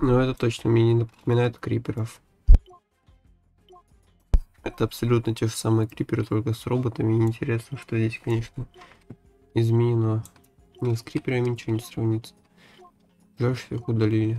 Ну, это точно мне не напоминает криперов. Это абсолютно те же самые криперы, только с роботами. Интересно, что здесь, конечно, изменено. Но с криперами ничего не сравнится. Жаль, что их удалили.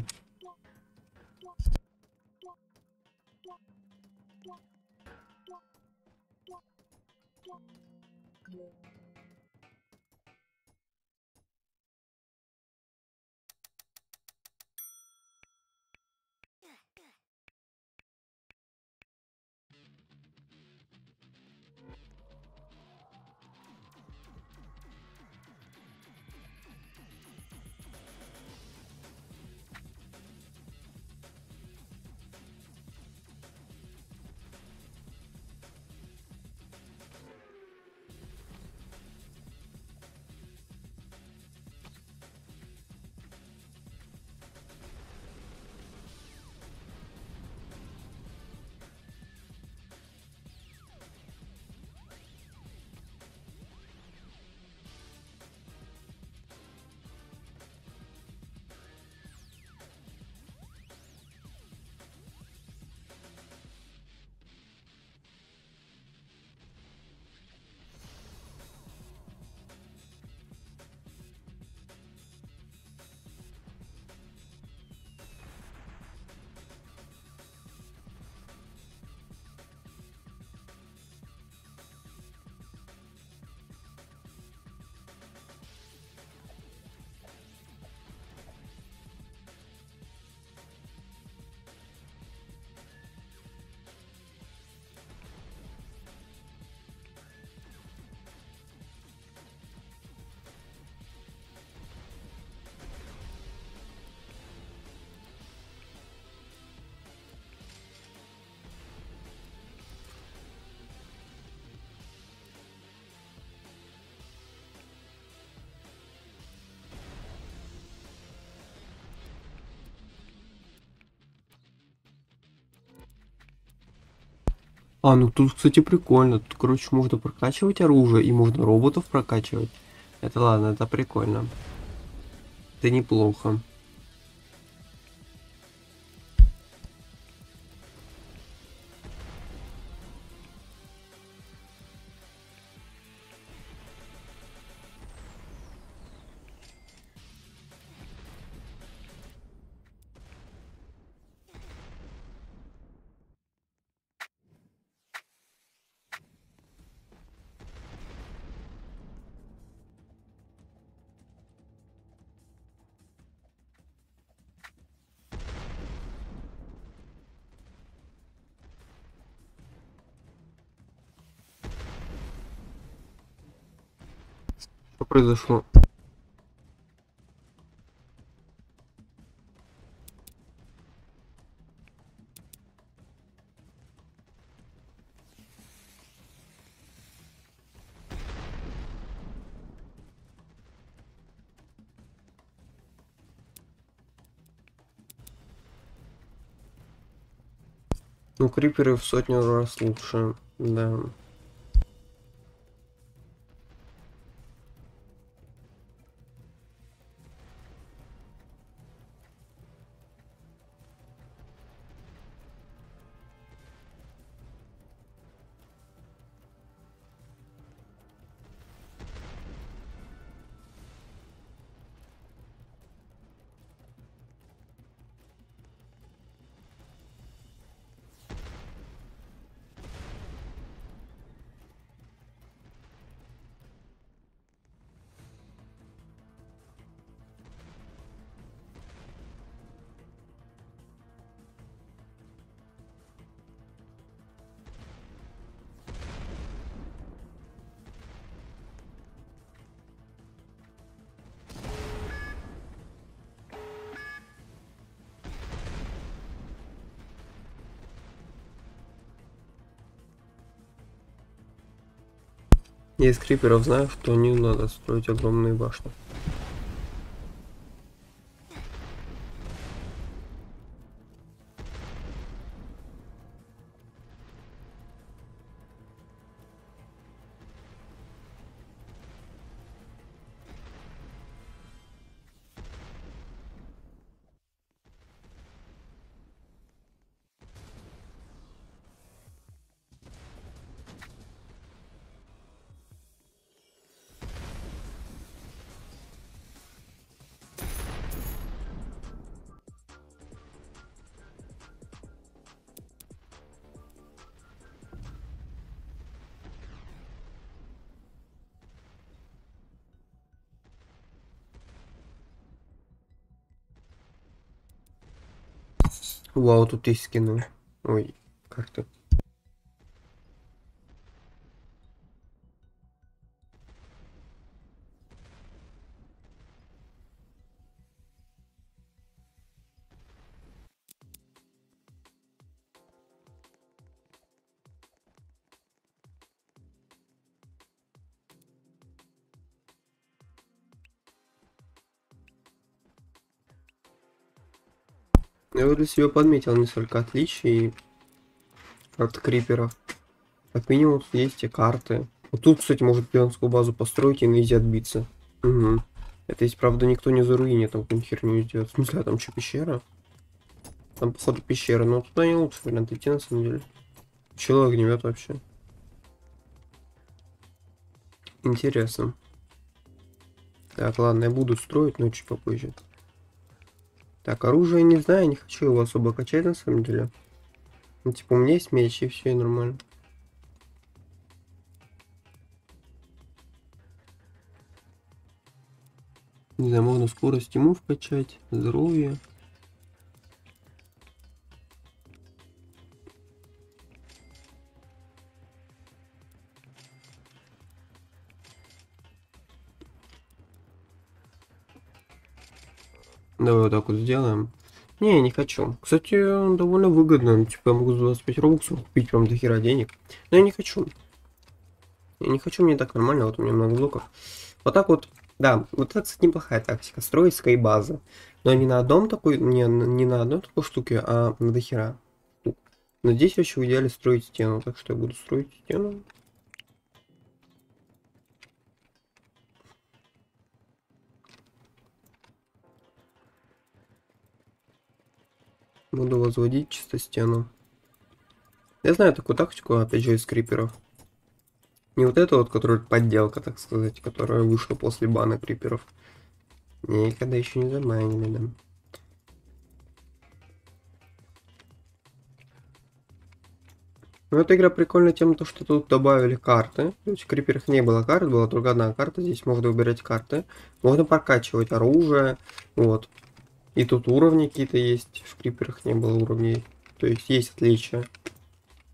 А, ну тут, кстати, прикольно. Тут, короче, можно прокачивать оружие и можно роботов прокачивать. Это ладно, это прикольно. Это неплохо. Произошло? Ну, криперы в сотню раз лучше, да. Я из криперов знаю, что не надо строить огромные башни. Тут есть скины. Ой, карты. Для себя подметил несколько отличий от криперов. Как минимум есть и карты. Вот тут, кстати, может пионскую базу построить и на изи отбиться. Угу. Это есть, правда, никто не заруинит, там какую-нибудь херню не сделает. В смысле, а там что, пещера? Там, походу, пещера, но туда не лучше вариант идти, на самом деле. Человек огнемет вообще. Интересно. Так, ладно, я буду строить, но чуть попозже. Так, оружие не знаю, не хочу его особо качать на самом деле. Ну, типа, у меня есть меч, и все, и нормально. Не знаю, можно скорость ему вкачать, здоровье. Давай вот так вот сделаем. Не, не хочу. Кстати, довольно выгодно. Типа, я могу за 25 робоксов купить прям до хера денег. Но я не хочу. Я не хочу, мне так нормально, вот у меня много блоков. Вот так вот, да, вот это, кстати, неплохая тактика. Строить скайбазы. Но не на одном такой, не, не на одной такой штуке, а на дохера. Но здесь вообще в идеале строить стену, так что я буду строить стену. Буду возводить чисто стену. Я знаю такую тактику, опять же, из криперов. Не вот это вот, которая подделка, так сказать, которая вышла после бана криперов. Никогда еще не забанили, да. Ну, эта игра прикольная тем, то, что тут добавили карты. То есть в криперах не было карт, была только одна карта. Здесь можно выбирать карты. Можно прокачивать оружие. Вот. И тут уровни какие-то есть. В криперах не было уровней. То есть есть отличия.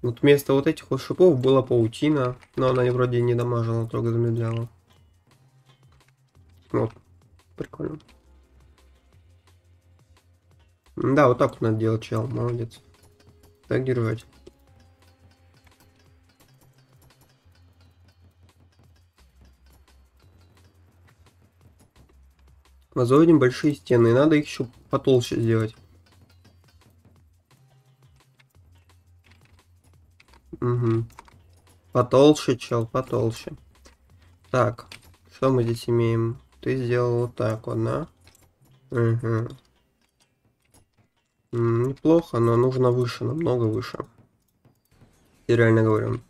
Вот вместо вот этих вот шипов была паутина. Но она вроде не дамажила, только замедляла. Вот. Прикольно. Да, вот так вот надо делать, чел. Молодец. Так держать. Возводим большие стены. Надо их еще потолще сделать. Угу. Потолще, чел, потолще. Так, что мы здесь имеем? Ты сделал вот так вот, да? Угу. Неплохо, но нужно выше, намного выше. Я реально говорю.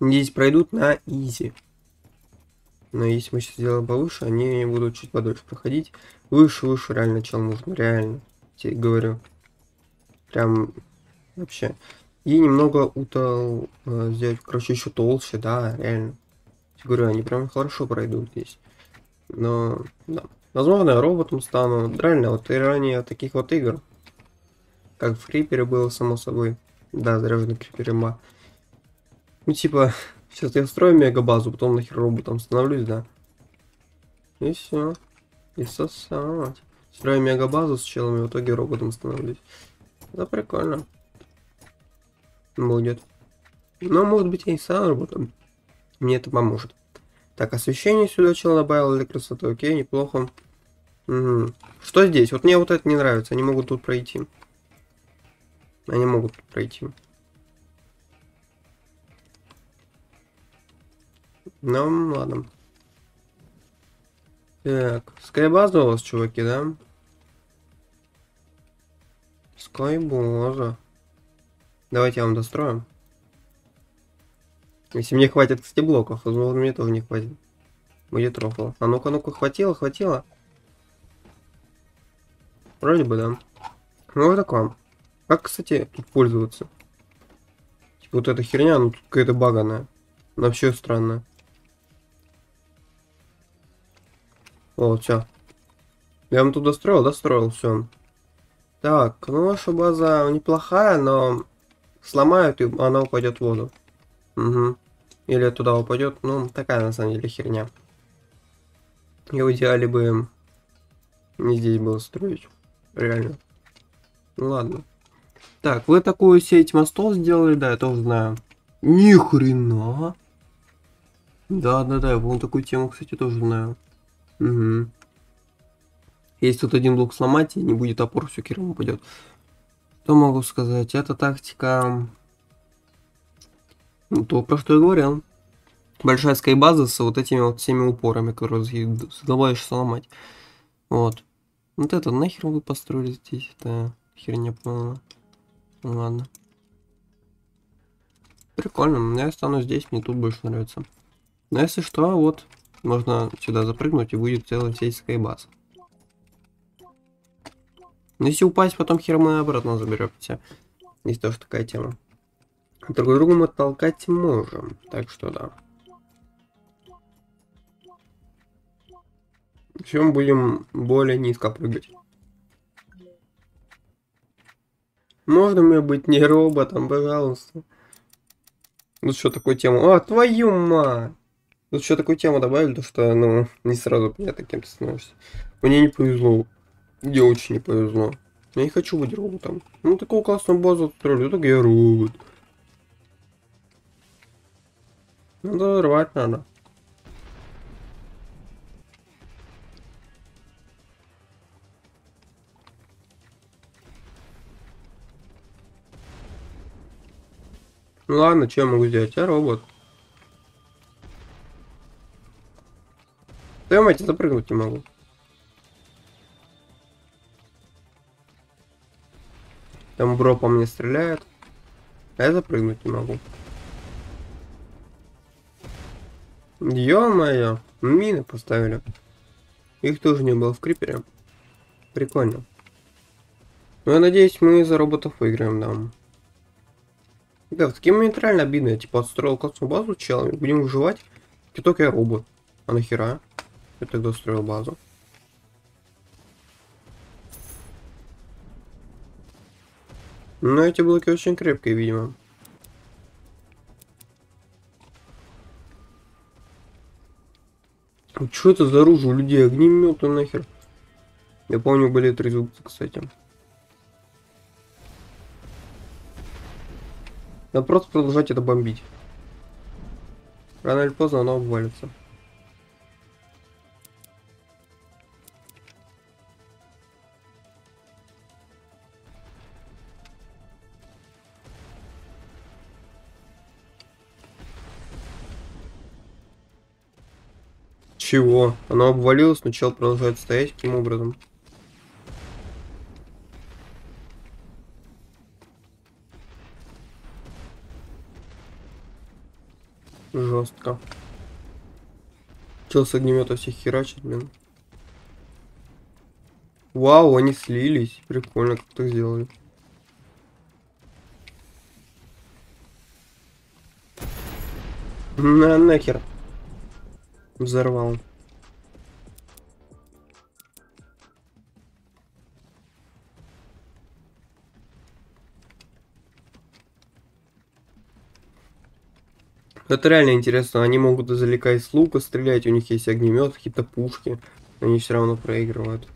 Здесь пройдут на изи. Но если мы сейчас сделаем повыше, они будут чуть подольше проходить. Выше, выше реально чел нужно, реально. Тебе говорю. Прям вообще. И немного утал э, сделать, короче, еще толще, да, реально. Я говорю, они прям хорошо пройдут здесь. Но, да. Возможно, я роботом стану. Реально, вот и ранее таких вот игр, как в Крипере было, само собой. Да, заряженный Крипере. Ну, типа, Сейчас я строю мегабазу, потом нахер роботом становлюсь, да. И все. И сосать. Строю мегабазу с челами, в итоге роботом становлюсь. Это прикольно. Будет. Но может быть я и сам роботом. Мне это поможет. Так, освещение сюда чел добавил для красоты. Окей, неплохо. Угу. Что здесь? Вот мне вот это не нравится. Они могут тут пройти. Они могут тут пройти. Ну, ладно. Так, скайбаза у вас, чуваки, да? Скайбаза. Давайте я вам достроим. Если мне хватит, кстати, блоков, возможно, мне тоже не хватит. Будет рофл. А ну-ка, ну-ка, хватило, хватило. Вроде бы, да. Ну, вот так вам. Как, кстати, тут пользоваться? Типа вот эта херня, ну какая-то баганая. Вообще странная. О, все. Я вам тут достроил, достроил, все. Так, ну ваша база неплохая, но сломают, и она упадет в воду. Угу. Или туда упадет. Ну, такая на самом деле херня. И в идеале бы не здесь было строить. Реально. Ну ладно. Так, вы такую сеть мостов сделали, да, я тоже знаю. Ни хрена. Да, да, да, я помню такую тему, кстати, тоже знаю. Угу. Если тут один блок сломать, не будет опор, все Киром упадет. Что могу сказать? Эта тактика... Ну, то, про что я говорил. Большая скайбаза с вот этими вот всеми упорами, которые задолбаешь сломать. Вот. Вот это нахер вы построили здесь? Это херня полная. Ну ладно. Прикольно, но я останусь здесь, мне тут больше нравится. Но если что, вот, можно сюда запрыгнуть и будет целая сеть скайбаз. Но если упасть, потом хер мы обратно заберемся. Есть тоже такая тема. Друг друга мы толкать можем, так что да. Чем будем более низко прыгать. Можно мне быть не роботом, пожалуйста? Ну что такую тему? А, твою мать! Тут еще такую тему добавили, то что, ну, не сразу понятно, кем ты становишься. Мне не повезло. Мне очень не повезло. Я не хочу быть роботом. Ну, такую классную базу отстроили, так я робот. Надо рвать надо. Ну ладно, что я могу сделать? Я робот. Да я мать, запрыгнуть не могу. Там бро по мне стреляет. А я запрыгнуть не могу. Ё-моё, мины поставили. Их тоже не было в крипере. Прикольно. Ну, я надеюсь, мы за роботов выиграем, да. Да, таким нейтрально обидно. Я типа отстроил классную базу челами. Будем выживать. Только я робот. А нахера? Я тогда строил базу. Но эти блоки очень крепкие, видимо. Что это за оружие у людей? Огнеметы нахер. Я помню, были трезубцы, кстати. Надо просто продолжать это бомбить. Рано или поздно оно обвалится. Чего? Оно обвалилось, сначала продолжает стоять каким образом? Жестко. Чел с огнемета всех херачит, блин. Вау, они слились. Прикольно, как так сделали. На нахер. Взорвал. Это реально интересно. Они могут издалека из лука стрелять, у них есть огнемет, какие-то пушки. Они все равно проигрывают.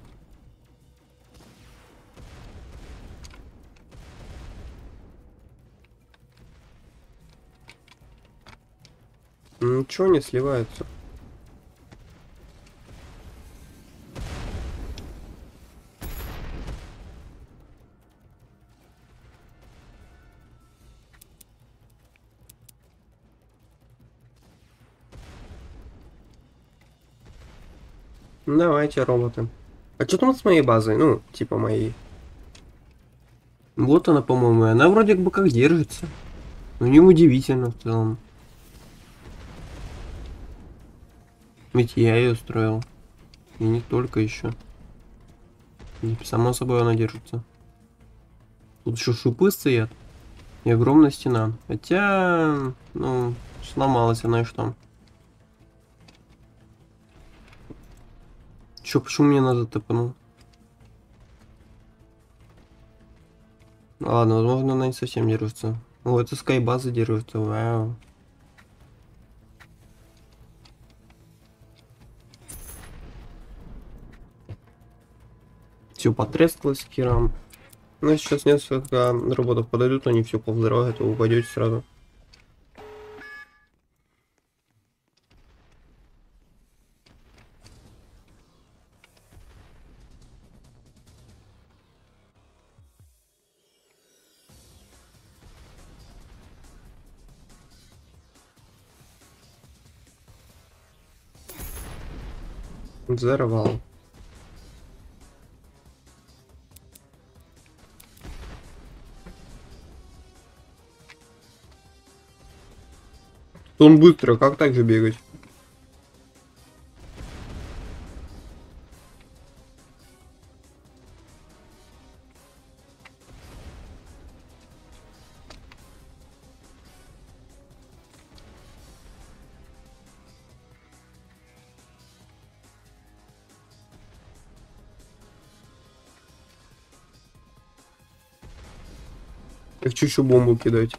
Ничего не сливаются. Давайте, роботы. А что там с моей базой? Ну, типа моей. Вот она, по-моему, она вроде бы как держится. Ну, не удивительно в целом. Ведь я ее строил. И не только еще. Само собой она держится. Тут еще шипы стоят. И огромная стена. Хотя, ну, сломалась она и что. Чё, почему мне надо топанул? Ладно, возможно, она не совсем держится. О, это скайбаза держится, вау. Все потрескалось херам. Ну, сейчас несколько роботов подойдут, они все повзрывают, и вы упадете сразу. Взорвал. Он быстро, как так же бегать? Еще бомбу кидать.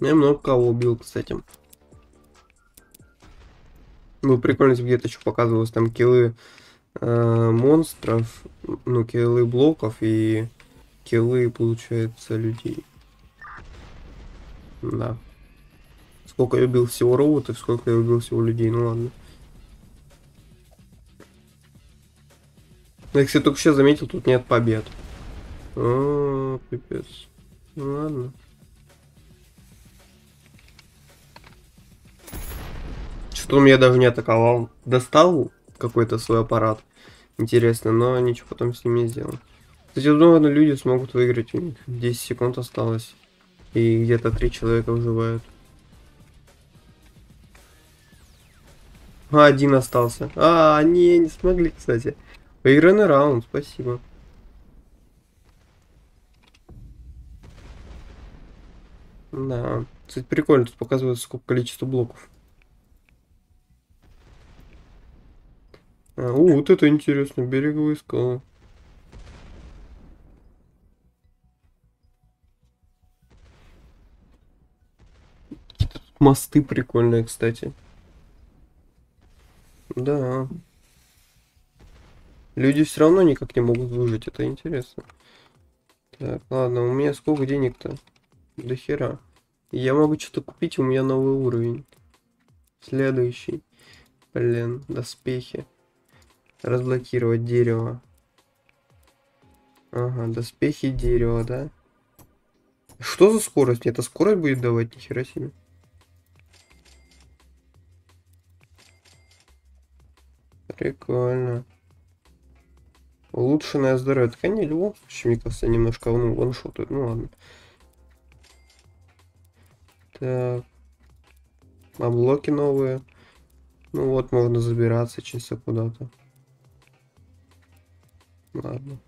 Я много кого убил, кстати. Ну, прикольно, где-то еще показывалось там киллы э, монстров, ну, киллы блоков и киллы, получается, людей. Да. Сколько я убил всего роботов, сколько я убил всего людей, ну ладно. Я, кстати, только сейчас заметил, тут нет побед. О, пипец. Ну ладно. Что он меня даже не атаковал. Достал какой-то свой аппарат. Интересно, но ничего потом с ним не сделал. Кстати, думаю, люди смогут выиграть. У них 10 секунд осталось. И где-то 3 человека выживают. А, один остался. А, не, не смогли, кстати. Выигранный раунд, спасибо. Да. Кстати, прикольно, тут показывается сколько количество блоков. А, о, вот это интересно, береговые скалы. Мосты прикольные, кстати. Да. Люди все равно никак не могут выжить, это интересно. Так, ладно, у меня сколько денег-то? До хера. Я могу что-то купить, у меня новый уровень. Следующий. Блин, доспехи. Разблокировать дерево. Ага, доспехи дерева, да? Что за скорость? Мне это скорость будет давать, нихера себе. Прикольно. Улучшенное здоровье. Так они в любом мне кажется, немножко ну, ваншотают. Ну ладно. Так. А блоки новые. Ну вот, можно забираться чисто куда-то. Ладно.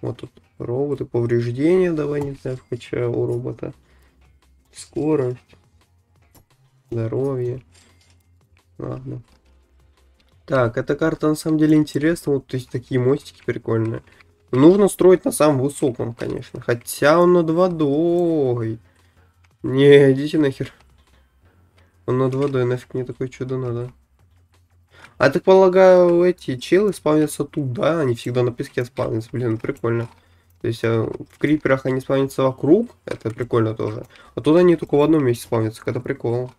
Вот тут роботы, повреждения, давай не знаю, вкачаю у робота. Скорость. Здоровье. Ладно. Так, эта карта на самом деле интересна. Вот, то есть такие мостики прикольные. Нужно строить на самом высоком, конечно. Хотя он над водой. Не, идите нахер. Он над водой, нафиг мне такое чудо надо. А так полагаю, эти челы спавнятся тут, да? Они всегда на песке спавнятся. Блин, прикольно. То есть э, в криперах они спавнятся вокруг. Это прикольно тоже. А тут они только в одном месте спавнятся. Это прикол.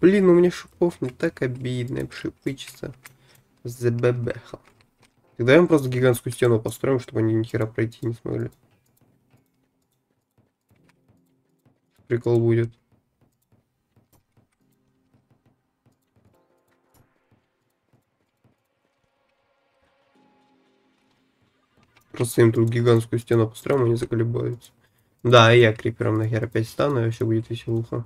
Блин, у меня шипов не так обидно. Шипы чисто. Забебехал. Тогда им просто гигантскую стену построим, чтобы они ни хера пройти не смогли. Прикол будет. Просто им тут гигантскую стену построим, они заколебаются. Да, я крипером нахер опять стану, и все будет веселуха.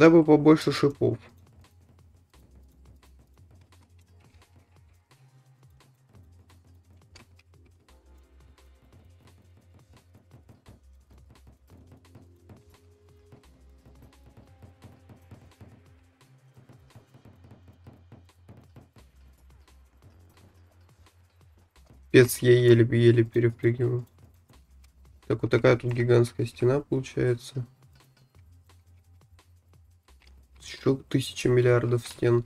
Туда бы побольше шипов. Пец я еле-еле перепрыгиваю. Так, вот такая тут гигантская стена получается. Еще тысяча миллиардов стен.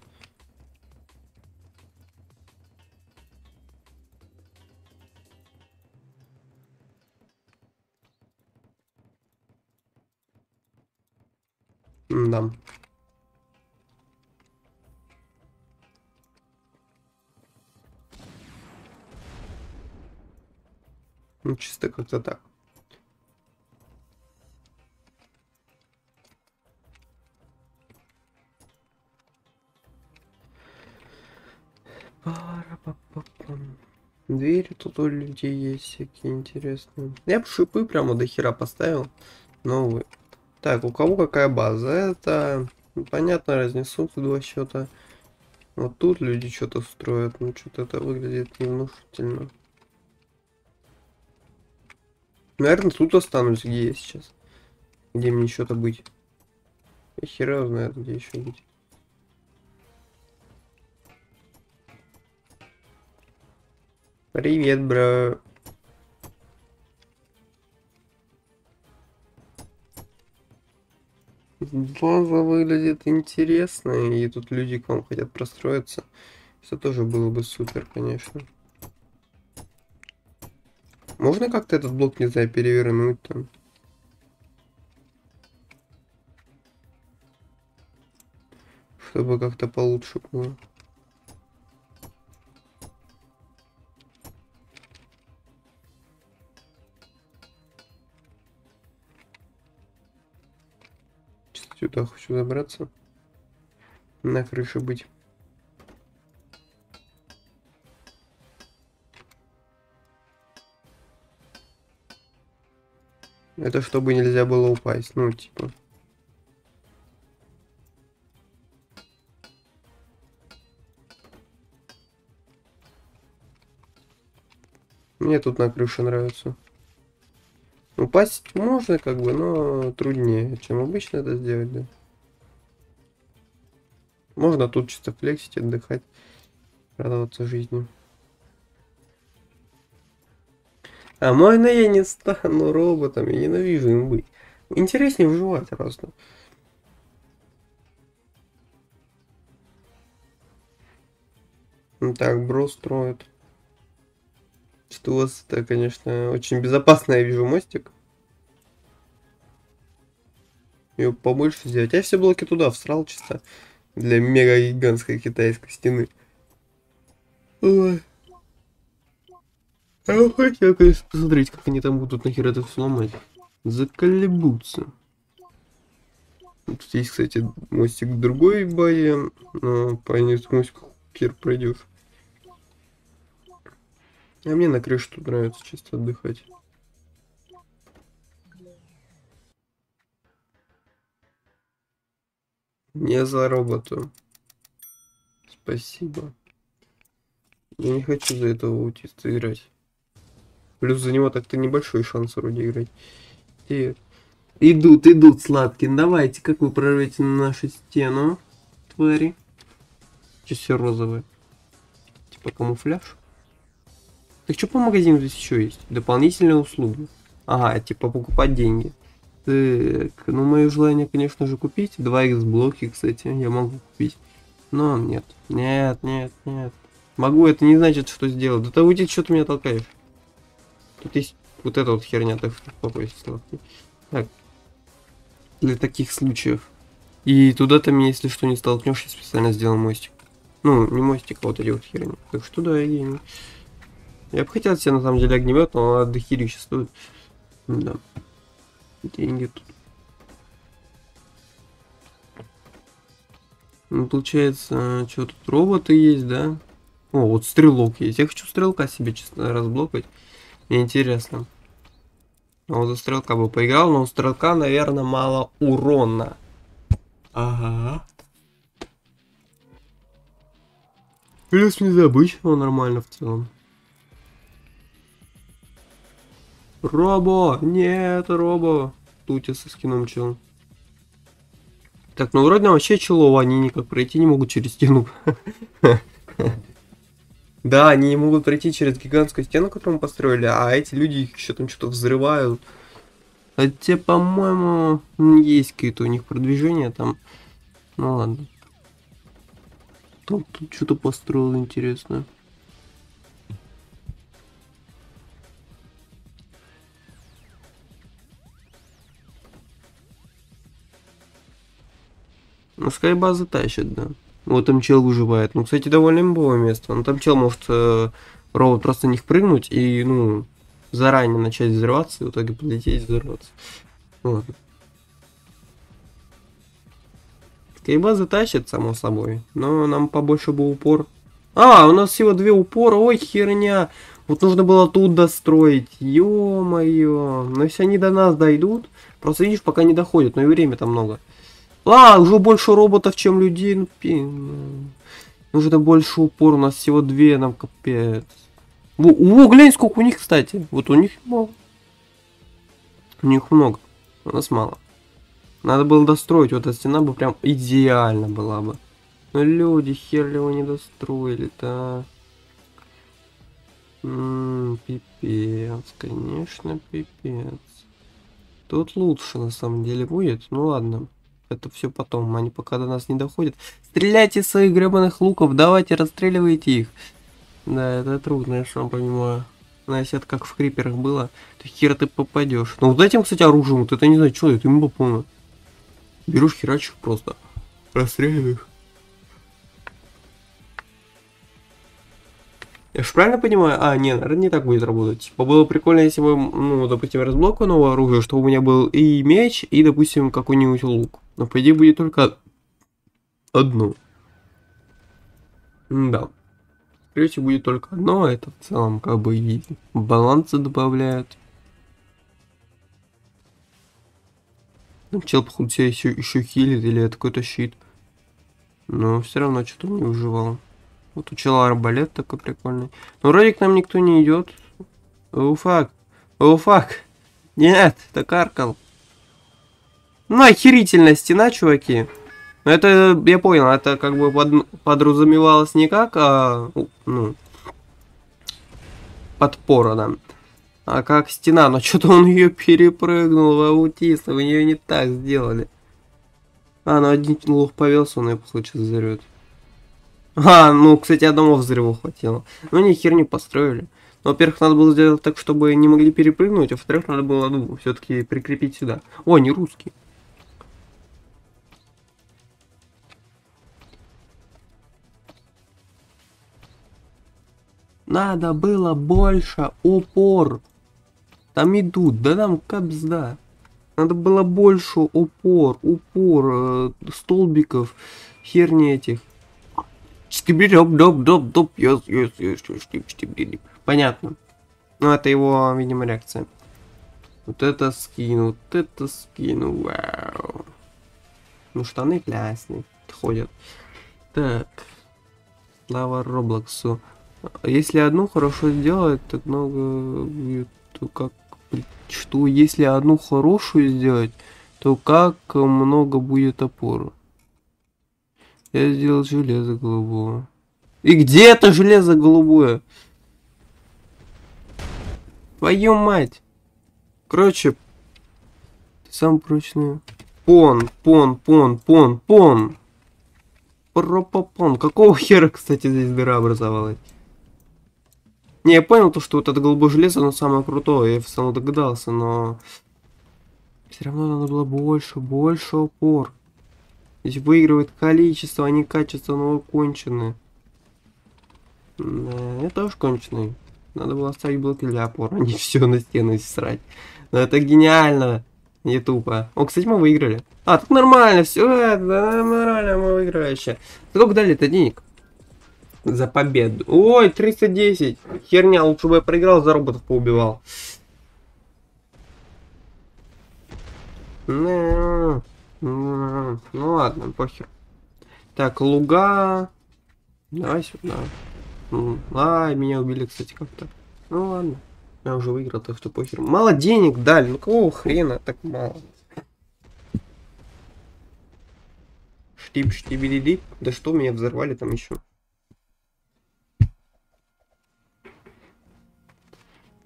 Да. Ну, чисто как-то так. Двери тут у людей есть всякие интересные. Я бы шипы прямо до хера поставил. Новые. Так, у кого какая база? Это, ну, понятно, разнесут два счета. Вот тут люди что-то строят. Ну, что-то это выглядит невнушительно. Наверное, тут останусь, где я сейчас. Где мне что-то быть. Я хера знает, где еще быть. Привет, бро. База выглядит интересно, и тут люди к вам хотят простроиться. Это тоже было бы супер, конечно. Можно как-то этот блок, не знаю, перевернуть там? Чтобы как-то получше было. Сюда хочу забраться. На крыше быть. Это чтобы нельзя было упасть, ну, типа. Мне тут на крыше нравится. Упасть можно, как бы, но труднее, чем обычно это сделать, да. Можно тут чисто флексить, отдыхать, радоваться жизни. А можно я не стану роботом? Я ненавижу им быть. Интереснее выживать просто. Так, бро строит. Что у вас это, конечно, очень безопасно, я вижу мостик. Ее побольше сделать. Я все блоки туда всрал чисто. Для мега гигантской китайской стены. Ой. А конечно, посмотреть, как они там будут нахер это сломать. Заколебутся. Тут есть, кстати, мостик другой базе, но по этому мостику хер пройдешь. А мне на крыше тут нравится чисто отдыхать. Не за робота. Спасибо. Я не хочу за этого аутиста играть. Плюс за него так-то небольшой шанс вроде играть. И... Идут, идут, сладкие. Давайте, как вы прорвете на нашу стену, твари? Что все розовое? Типа камуфляж? Так что по магазину здесь еще есть? Дополнительные услуги. Ага, типа покупать деньги. Так, ну мое желание, конечно же, купить. 2x блоки, кстати, я могу купить. Но нет, нет, нет, нет. Могу, это не значит, что сделать. Да ты уйди, что ты меня толкаешь. Тут есть вот эта вот херня, так что Так. Для таких случаев. И туда-то меня, если что, не столкнешь, я специально сделал мостик. Ну, не мостик, а вот эти вот херни. Так что да, я Я бы хотел себе на самом деле огнемет, но он дохерища стоит. Да. Деньги тут. Ну, получается, что тут роботы есть, да? О, вот стрелок есть. Я хочу стрелка себе, честно, разблокать. Мне интересно. А вот за стрелка бы поиграл, но у стрелка, наверное, мало урона. Ага. Плюс не забыть, но нормально в целом. Робо! Нет, Робо! Тутя со скином чел. Так, ну вроде вообще челово, они никак пройти не могут через стену. Да, они не могут пройти через гигантскую стену, которую мы построили, а эти люди их еще там что-то взрывают. Хотя, по-моему, есть какие-то у них продвижения там. Ну ладно. Там тут что-то построил интересное. Ну, скайбазы тащат, да. Вот там чел выживает. Ну, кстати, довольно имбовое место. Ну, там чел может э, робот просто не впрыгнуть и, ну, заранее начать взрываться и в итоге подлететь и взорваться. Вот. Скайбазы тащат, само собой. Но нам побольше был упор. А, у нас всего две упора. Ой, херня. Вот нужно было тут достроить. Ё-моё. Но если они до нас дойдут, просто видишь, пока не доходят. Но и время там много. А, уже больше роботов, чем людей. Ну, пин. Нужно больше упор. У нас всего две, нам капец. О, о, глянь, сколько у них, кстати. Вот у них много. У них много. У нас мало. Надо было достроить. Вот эта стена бы прям идеально была бы. Но люди, хер ли его не достроили-то. Ммм, пипец. Конечно, пипец. Тут лучше на самом деле будет. Ну ладно это все потом, они пока до нас не доходят. Стреляйте из своих гребаных луков, давайте расстреливайте их. Да, это трудно, я сам понимаю. Но это как в криперах было, то хер ты попадешь. Ну вот этим, кстати, оружием, вот это не знаю, что это, имба полная. Берешь херачишь просто. Расстреливаешь. Я же правильно понимаю? А, нет, наверное, не так будет работать. Типа, было прикольно, если бы, ну, допустим, разблоку нового оружия, чтобы у меня был и меч, и, допустим, какой-нибудь лук. Но, по идее, будет только одно. да. Скорее всего, будет только одно, а это в целом, как бы, и баланса добавляет. Ну, чел, походу, себя еще, еще хилит, или это какой-то щит. Но все равно что-то не выживал. Вот у чела арбалет такой прикольный. Но вроде к нам никто не идет. Уфак. Уфак. Нет, это каркал. Ну, охерительная стена, чуваки. Это, я понял, это как бы под, подразумевалось не как, а, ну, подпора, да. А как стена, но что-то он ее перепрыгнул в аутиста, вы ее не так сделали. А, ну один лох повелся, он ее, сейчас взорвет. А, ну, кстати, одного взрыва хватило. Ну, они херню построили. Ну, во-первых, надо было сделать так, чтобы не могли перепрыгнуть, а во-вторых, надо было, ну, все-таки прикрепить сюда. О, не русский. Надо было больше упор. Там идут, да там капзда. Надо было больше упор, упор, э, столбиков, херни этих. Понятно. Ну, это его, видимо, реакция. Вот это скин, вот это скин, вау. Ну, штаны классные, ходят. Так. Слава Роблоксу. Если одну хорошо сделать, так много то как... Что, если одну хорошую сделать, то как много будет опору? Я сделал железо голубое. И где это железо голубое? Твою мать. Короче, сам прочный. Пон, пон, пон, пон, пон. Пропопон. Какого хера, кстати, здесь дыра образовалась? Не, я понял то, что вот это голубое железо, оно самое крутое. Я сам догадался, но... Все равно надо было больше, больше упор. Здесь выигрывает количество, а не качество, но конченые. Да, я тоже конченый. Надо было оставить блоки для опор, а не все на стены срать. Но это гениально. Не тупо. О, кстати, мы выиграли. А, тут нормально, все, это нормально, мы выиграли еще. Сколько дали-то денег? За победу. Ой, 310. Херня, лучше бы я проиграл, за роботов поубивал. Ну ладно, похер. Так, луга. Давай сюда. А, меня убили, кстати, как-то. Ну ладно. Я уже выиграл, так что похер. Мало денег дали. Ну какого хрена так мало? Штип, штибелидип. Да что меня взорвали там еще?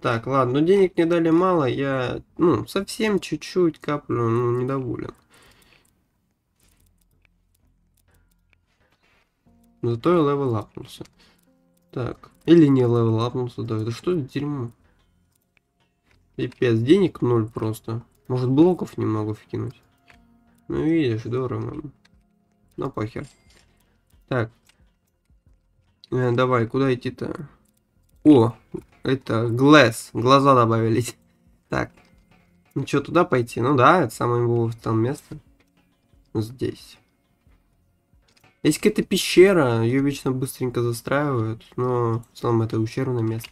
Так, ладно, ну денег не дали мало, я, ну, совсем чуть-чуть каплю, ну, недоволен. Зато я level up нулся. Так, или не level up нулся, да, это что за дерьмо? Пипец, денег ноль просто. Может блоков немного вкинуть? Ну видишь, здорово. Ну похер. Так. Э, давай, куда идти-то? О, это глаз. Глаза добавились. Так. Ну что, туда пойти? Ну да, это самое его там место. Здесь. Есть какая-то пещера, ее вечно быстренько застраивают, но в целом это ущербное место.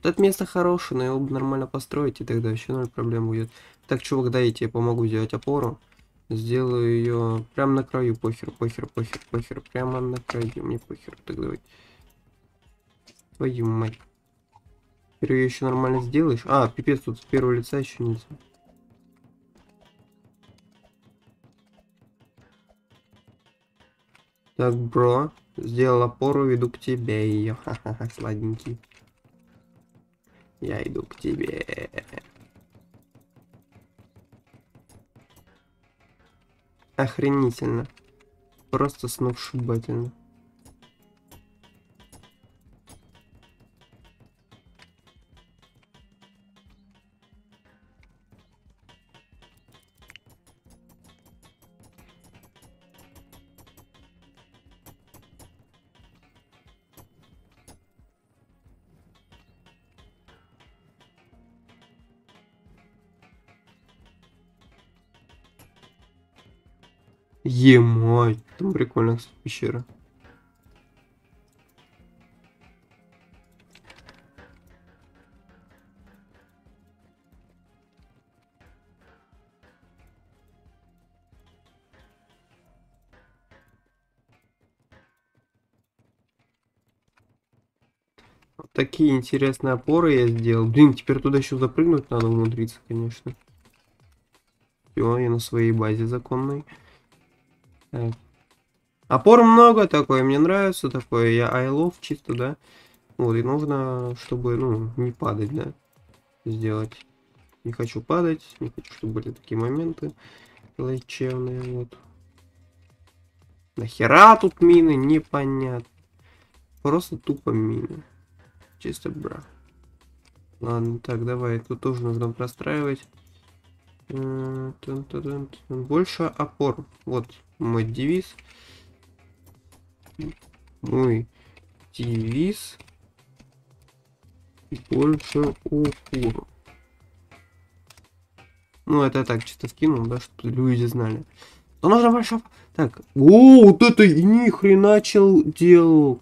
Вот это место хорошее, но его бы нормально построить, и тогда вообще ноль проблем будет. Так, чувак, дай я тебе помогу сделать опору. Сделаю ее прямо на краю, похер, похер, похер, похер, прямо на краю, мне похер, так давай. Твою мать. Теперь ее еще нормально сделаешь. А, пипец, тут с первого лица еще нельзя. Так, бро, сделал опору, иду к тебе ее. Ха-ха-ха, сладенький. Я иду к тебе. Охренительно. Просто сногсшибательно. Емать, там прикольно, кстати, пещера. Вот такие интересные опоры я сделал. Блин, теперь туда еще запрыгнуть надо умудриться, конечно. Все, я на своей базе законной. Опор много такое, мне нравится такое. Я love чисто, да. Вот, и нужно, чтобы, ну, не падать, да. Сделать. Не хочу падать, не хочу, чтобы были такие моменты плачевные, вот. Нахера тут мины, непонятно. Просто тупо мины. Чисто бра. Ладно, так, давай, тут тоже нужно простраивать. Больше опор. Вот мой девиз. Мой девиз. Больше опор. Ну, это так чисто скинул, да, чтобы люди знали. Но нужно больше... Так, о, вот это и ни хрена чел делал.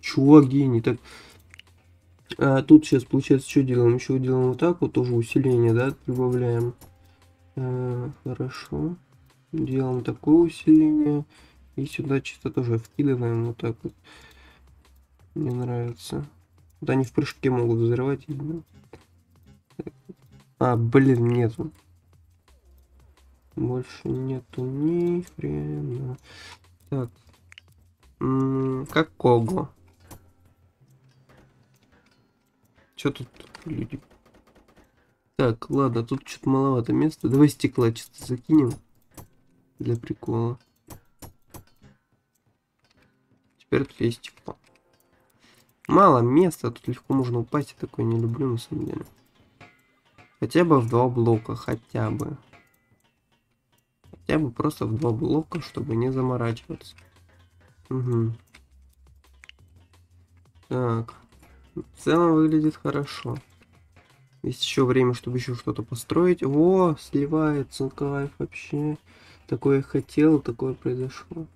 Чувак гений. Так, а, тут сейчас, получается, что делаем? Еще делаем вот так вот, тоже усиление, да, прибавляем. А, хорошо. Делаем такое усиление. И сюда чисто тоже вкидываем вот так вот. Мне нравится. Вот они в прыжке могут взрывать. А, блин, нету. Больше нету ни хрена. Так. М -м, как Кого? Что тут люди так, ладно, тут что-то маловато места. Давай стекла чисто закинем. Для прикола. Теперь тут есть стекло. Мало места, тут легко можно упасть. Я такое не люблю на самом деле. Хотя бы в два блока, хотя бы. Хотя бы просто в два блока, чтобы не заморачиваться. Угу. Так. В целом выглядит хорошо. Есть еще время, чтобы еще что-то построить. Во, сливается кайф вообще. Такое хотел, такое произошло.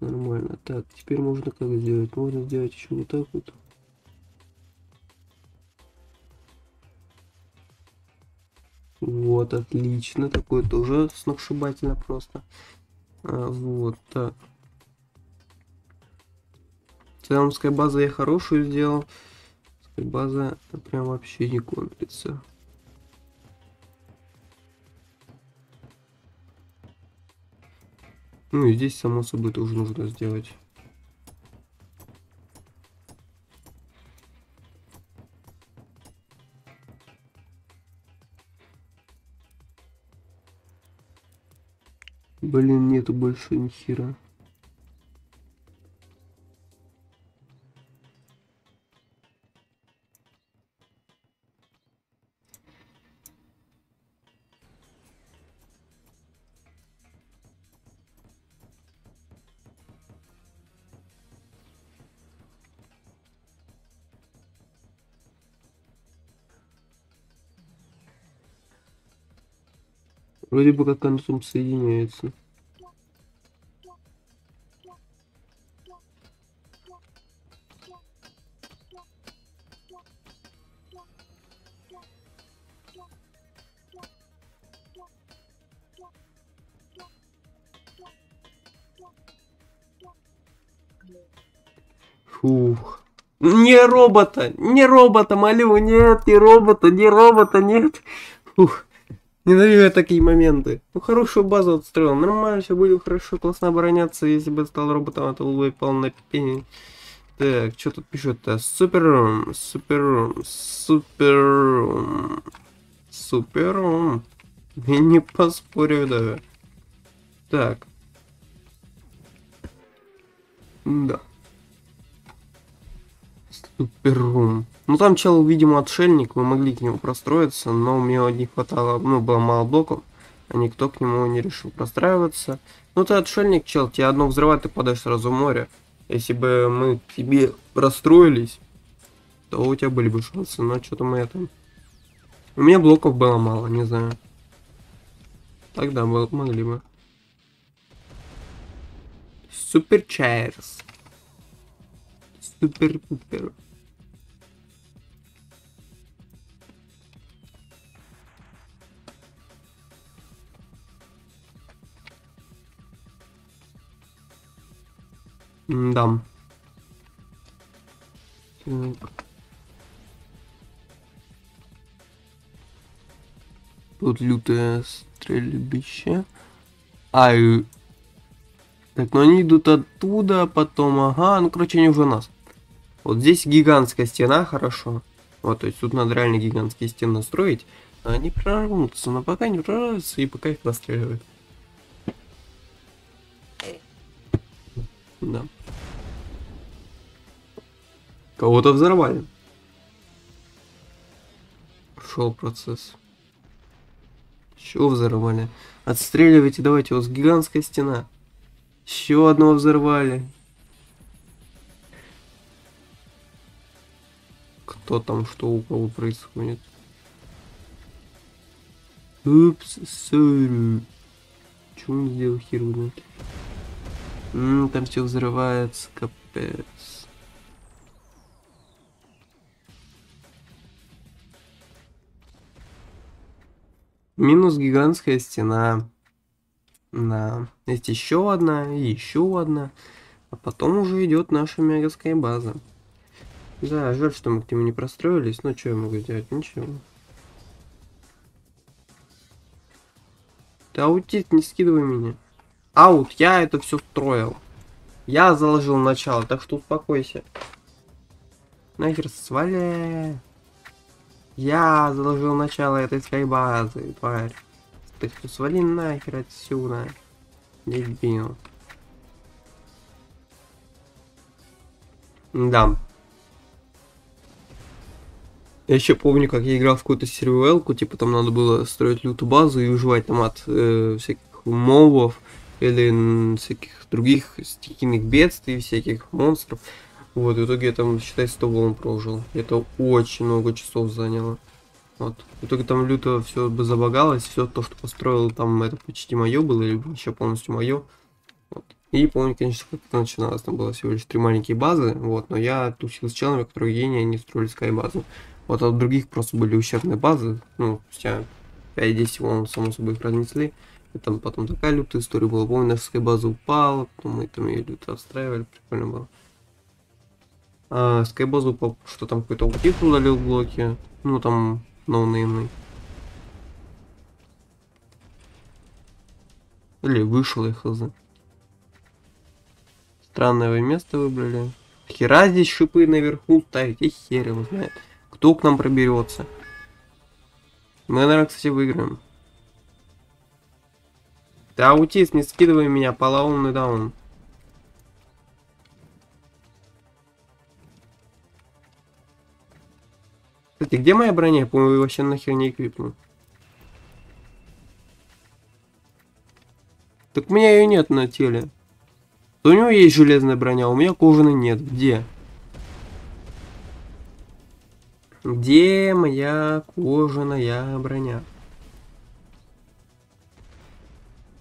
Нормально. Так, теперь можно как сделать? Можно сделать еще вот так вот. Вот, отлично. Такое тоже сногсшибательно просто. А, вот, так. В целом, скайбаза я хорошую сделал. Скайбаза прям вообще не контрится. Ну и здесь, само собой, тоже нужно сделать. Блин, нету больше ни хера. Вроде бы как концом соединяется. Фух. Не робота, не робота, молю, нет, не робота, не робота, нет. Фух. Ненавижу такие моменты. Ну, хорошую базу отстроил. Нормально, все будет хорошо, классно обороняться. Если бы стал роботом, это был бы полное пение. Так, что тут пишут-то? Супер, супер, супер, супер. Я не поспорю даже. Так. Да. Суперрум. Ну там чел, видимо, отшельник, мы могли к нему простроиться, но у меня не хватало, ну, было мало блоков, а никто к нему не решил простраиваться. Ну ты отшельник, чел, тебе одно взрывать, ты падаешь сразу в море. Если бы мы к тебе расстроились, то у тебя были бы шансы, но что-то мы это... У меня блоков было мало, не знаю. Тогда был, могли бы. Супер Чайрс. Супер-пупер. Да. Тут лютое стрельбище. Ай. Так, ну они идут оттуда, потом, ага, ну короче, они уже у нас. Вот здесь гигантская стена, хорошо. Вот, то есть тут надо реально гигантские стены строить. А они прорвутся, но пока не прорвутся и пока их расстреливают. Да. Кого-то взорвали. Шел процесс. Чего взорвали? Отстреливайте, давайте, у вас гигантская стена. Еще одного взорвали. Кто там, что у кого происходит? Упс, сори. Чего он сделал хер М там все взрывается, капец. Минус гигантская стена. Да. Есть еще одна, еще одна. А потом уже идет наша мегаская база. Да, жаль, что мы к нему не простроились. Но что я могу сделать? Ничего. Ты аутист, не скидывай меня. Аут, я это все строил. Я заложил начало, так что успокойся. Нахер свали. Я заложил начало этой скайбазы, тварь. Ты что, свали нахер отсюда. Дебил. Да. Я еще помню, как я играл в какую-то сервелку, типа там надо было строить лютую базу и выживать там от э, всяких мобов или всяких других стихийных бедствий, всяких монстров. Вот, в итоге я там, считай, 100 волн прожил. Это очень много часов заняло. Вот. В итоге там люто все бы забагалось, все то, что построил там, это почти мое было, или еще полностью мое. Вот. И помню, конечно, как это начиналось, там было всего лишь три маленькие базы, вот, но я тусил с челами, которые гении, они строили скай базу. Вот, а у других просто были ущербные базы, ну, спустя 5-10 волн, само собой, их разнесли. И там потом такая лютая история была. Помню, наша скайбаза упала, потом мы там ее люто отстраивали, прикольно было. А, скайбаза упал, что там какой-то аутик удалил блоки. Ну, там, ноунеймный. Или вышел, я хз. Странное вы место выбрали. Хера здесь шипы наверху ставить, и хер его знает. Кто к нам проберется. Мы, наверное, кстати, выиграем. Ты аутист, не скидывай меня, полоумный даун. Кстати, где моя броня? Я помню, вообще нахер не эквипнул. Так у меня ее нет на теле. То у него есть железная броня, а у меня кожаной нет. Где? Где моя кожаная броня?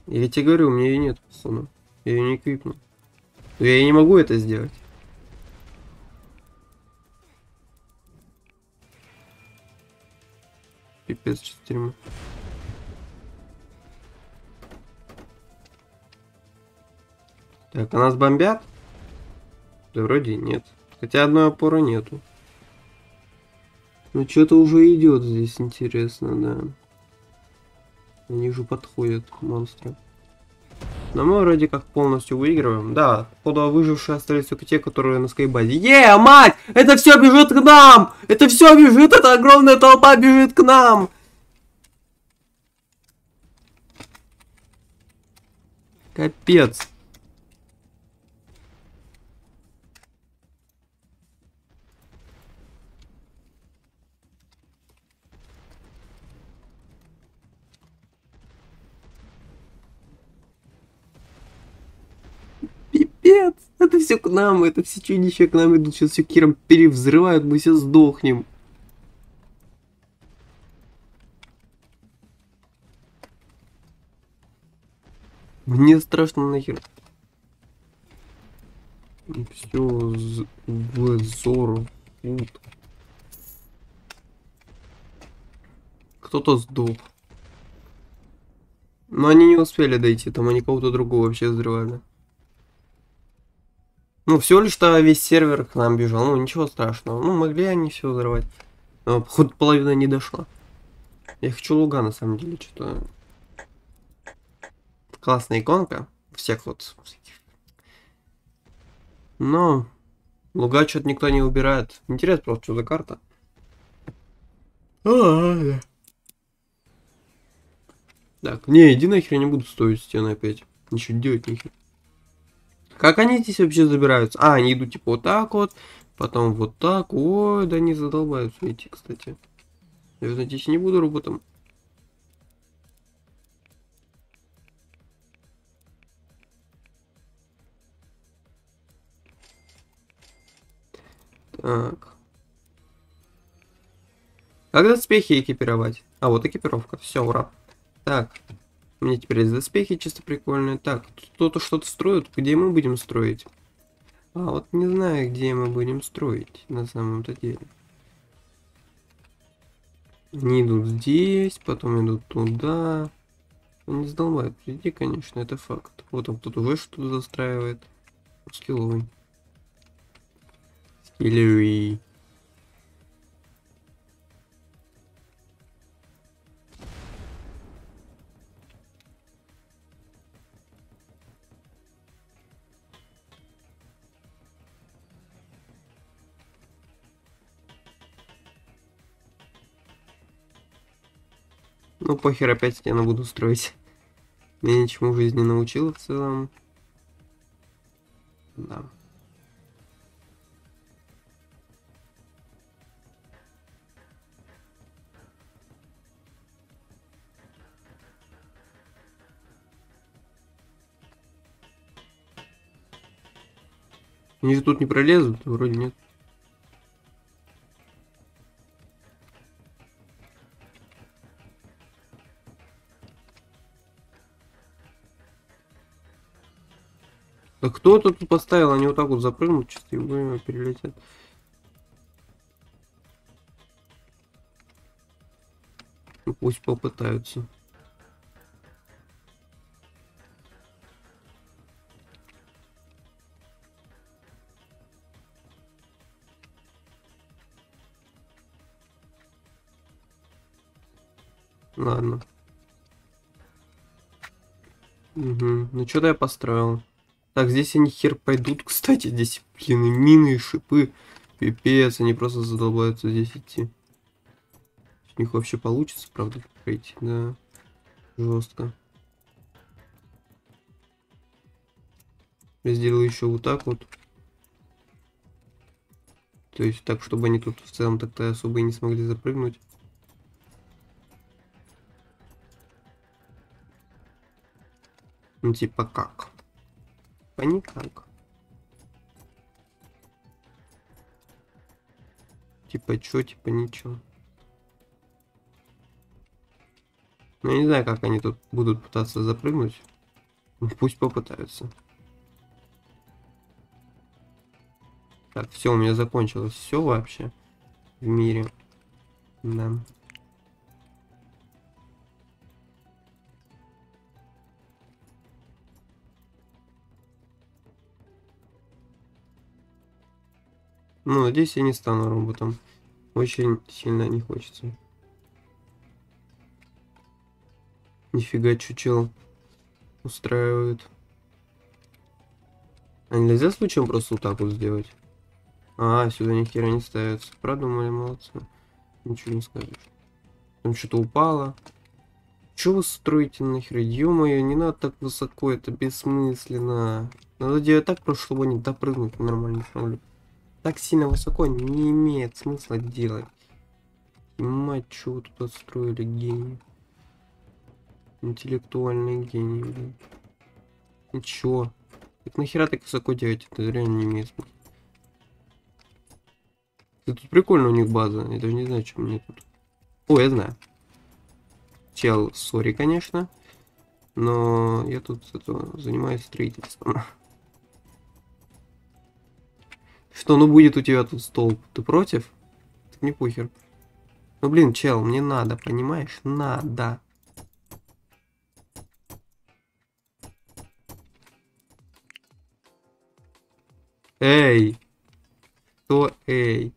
Я тебе говорю, у меня ее нет, пацаны. Я ее не эквипну. Я не могу это сделать. Пипец, что Так, а нас бомбят? Да вроде нет. Хотя одной опоры нету. Ну что-то уже идет здесь, интересно, да. Они же подходят, монстры. Но мы вроде как полностью выигрываем. Да, походу выжившие остались только те, которые на скайбазе. Е, мать! Это все бежит к нам! Это все бежит, эта огромная толпа бежит к нам! Капец. Пипец! Это все к нам, это все чудища к нам идут. Сейчас все Киром перевзрывают, мы все сдохнем. Мне страшно нахер. Все в зору. Кто-то сдох. Но они не успели дойти, там они кого-то другого вообще взрывали. Ну, всего лишь-то весь сервер к нам бежал, ну, ничего страшного. Ну, могли они все взрывать. Но, хоть половина не дошла. Я хочу луга, на самом деле, что-то... Классная иконка. Всех вот... Но... Луга что-то никто не убирает. Интересно просто, что за карта. А. Так, не, иди нахер, не буду стоить стены опять. Ничего делать нехер. Как они здесь вообще забираются? А, они идут типа вот так вот, потом вот так. Ой, да они задолбаются идти, кстати. Я, надеюсь, не буду роботом. Так. Как доспехи экипировать? А, вот экипировка. Все, ура. Так. Меня теперь доспехи чисто прикольные. Так, кто-то что-то строит. Где мы будем строить? А, вот не знаю, где мы будем строить на самом-то деле. Они идут здесь, потом идут туда. Они сдолбают впереди, конечно, это факт. Вот там кто-то уже что-то застраивает. Скилловый. Скилловый. Ну, похер, опять стену буду строить. Меня ничему в жизни не научила в целом. Да. Они же тут не пролезут, вроде нет. Да кто тут поставил? Они вот так вот запрыгнут, чисто и время перелетят. Ну, пусть попытаются. Ладно. Угу. Ну что-то я построил. Так, здесь они хер пойдут. Кстати, здесь, блин, и мины, и шипы. Пипец, они просто задолбаются здесь идти. У них вообще получится, правда, пройти? Да. Жестко. Я сделаю еще вот так вот. То есть так, чтобы они тут в целом так-то особо и не смогли запрыгнуть. Ну, типа как? Никак. Типа чё, типа ничего. Ну, я не знаю, как они тут будут пытаться запрыгнуть. Ну, пусть попытаются. Так, все, у меня закончилось все вообще в мире. Да. Ну, надеюсь, я не стану роботом. Очень сильно не хочется. Нифига, чучел устраивает. А нельзя случаем просто вот так вот сделать? А, сюда ни хера не ставится. Продумали, молодцы. Ничего не скажешь. Там что-то упало. Че вы строите нахер? Ё-моё, не надо так высоко, это бессмысленно. Надо делать так, просто чтобы они допрыгнуть нормально смогли так сильно высоко не имеет смысла делать. Мать, вы тут отстроили, гений. Интеллектуальный гений, блин. Ничего. Так нахера так высоко делать? Это реально не имеет смысла. Тут прикольно у них база. Я даже не знаю, что мне тут. О, я знаю. Чел, сори, конечно. Но я тут это, занимаюсь строительством. Что, ну будет у тебя тут столб? Ты против? Так не похер. Ну блин, чел, мне надо, понимаешь? Надо. Эй! Кто эй?